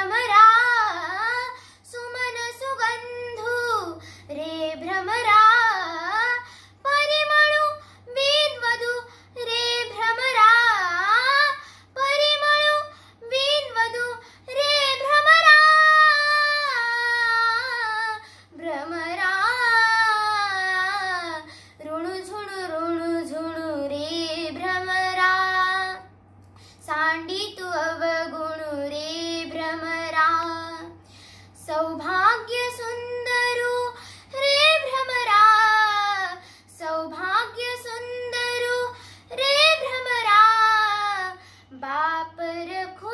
cámara. सौभाग्य सुन्दरो रे भ्रमरा। सौभाग्य सुन्दरो रे भ्रमरा। बाप रखो